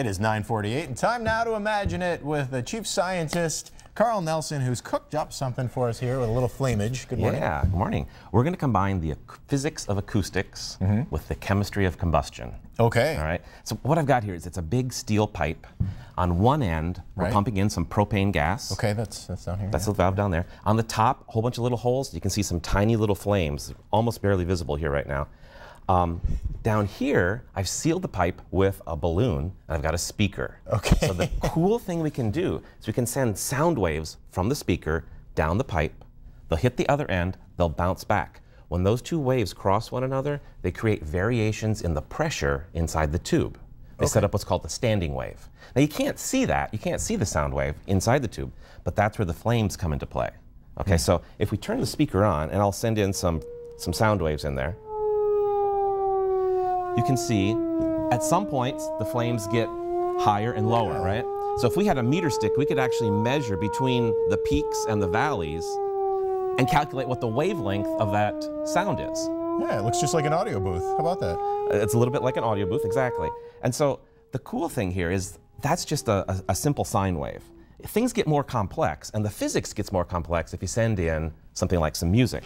It is 948 and time now to imagine it with the chief scientist, Carl Nelson, who's cooked up something for us here with a little flamage. Good morning. Yeah, good morning. We're going to combine the physics of acoustics mm-hmm. with the chemistry of combustion. Okay. All right. So what I've got here is it's a big steel pipe. On one end, we're pumping in some propane gas. Okay, that's that's down here. That's yeah. the valve down there. On the top, a whole bunch of little holes. You can see some tiny little flames, almost barely visible here right now. Um, down here, I've sealed the pipe with a balloon, and I've got a speaker. Okay. So the cool thing we can do is we can send sound waves from the speaker down the pipe. They'll hit the other end. They'll bounce back. When those two waves cross one another, they create variations in the pressure inside the tube. They set up what's called the standing wave. Now you can't see that. You can't see the sound wave inside the tube, but that's where the flames come into play. Okay, so if we turn the speaker on, and I'll send in some, some sound waves in there, you can see at some points the flames get higher and lower, right? So if we had a meter stick, we could actually measure between the peaks and the valleys and calculate what the wavelength of that sound is. Yeah, it looks just like an audio booth. How about that? Uh, it's a little bit like an audio booth, exactly. And so the cool thing here is that's just a, a, a simple sine wave. Things get more complex, and the physics gets more complex if you send in something like some music.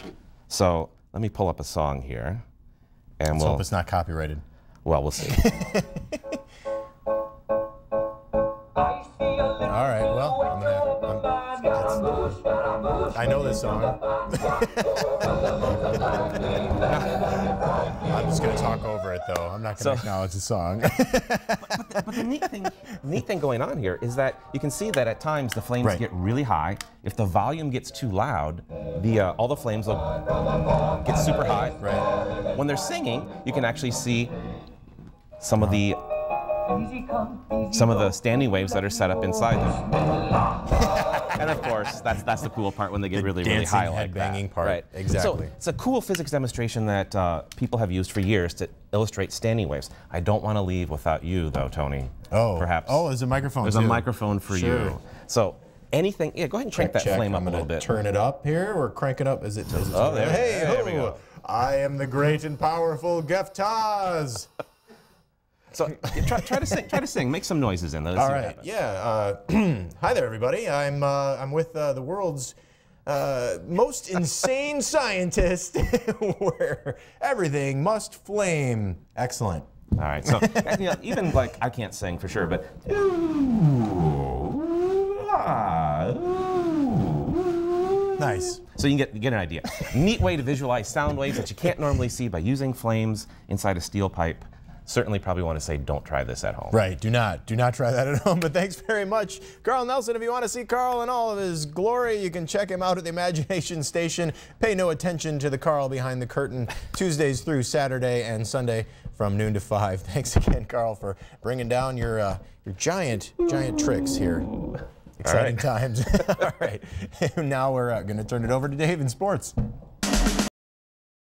So let me pull up a song here, and Let's we'll hope it's not copyrighted. well we'll see. I know this song. I'm just gonna talk over it though. I'm not gonna So- acknowledge the song. But the neat thing, neat thing going on here is that you can see that at times the flames Right. get really high. If the volume gets too loud, the uh, all the flames will get super high. right. When they're singing, you can actually see some of the some of the standing waves that are set up inside them. And of course, that's that's the cool part when they get The really really high like that. part. Right. Exactly. So it's a cool physics demonstration that uh, people have used for years to illustrate standing waves. I don't want to leave without you, though, Tony. Oh. perhaps. Oh, there's a microphone. There's too. a microphone for Sure. you. So anything, yeah, go ahead and crank that Check. flame up I'm a little bit. Turn it up here or crank it up. Is it? Is it Oh, there- hey, there we go. I am the great and powerful Geff Taz. So try, try to sing. Try to sing. Make some noises in there. All right. Yeah. Uh, hi there, everybody. I'm uh, I'm with uh, the world's uh, most insane scientist, where everything must flame. Excellent. All right. So you know, even like I can't sing for sure, but Nice. so you can get, get an idea. Neat way to visualize sound waves that you can't normally see by using flames inside a steel pipe. Certainly, probably want to say don't try this at home. Right. Do not do not try that at home. But thanks very much, Carl Nelson. If you want to see Carl in all of his glory, you can check him out at the Imagination Station. Pay no attention to the Carl behind the curtain. Tuesdays through Saturday and Sunday from noon to five. Thanks again, Carl, for bringing down your uh, your giant giant tricks here. Exciting times. all right. now we're uh, going to turn it over to Dave in sports.